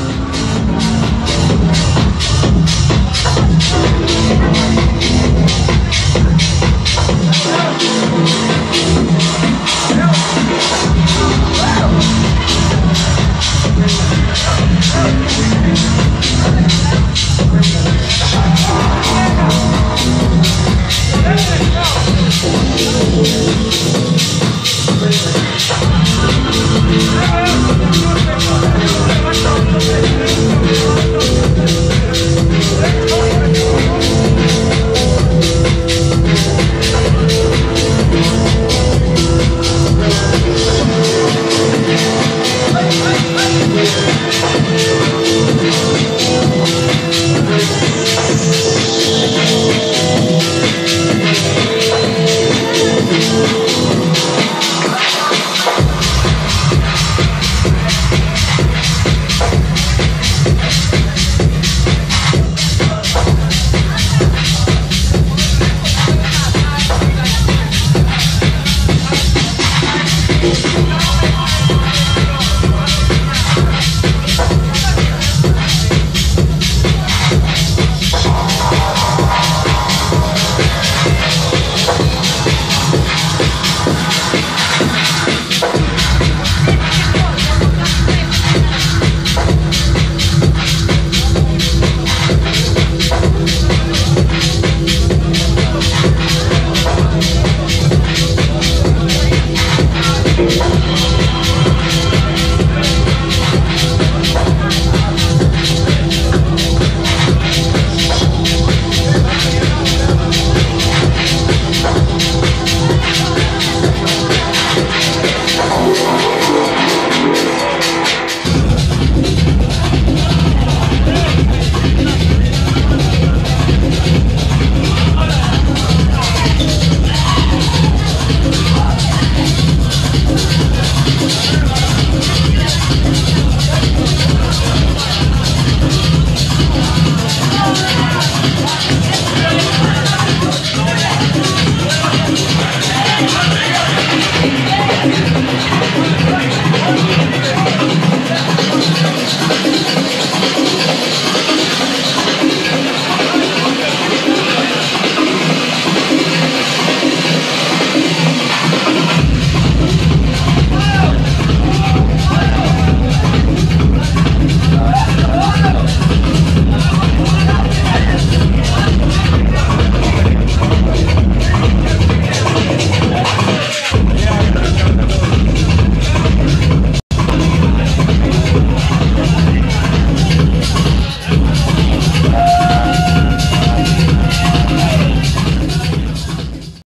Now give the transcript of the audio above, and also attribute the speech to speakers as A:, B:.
A: sun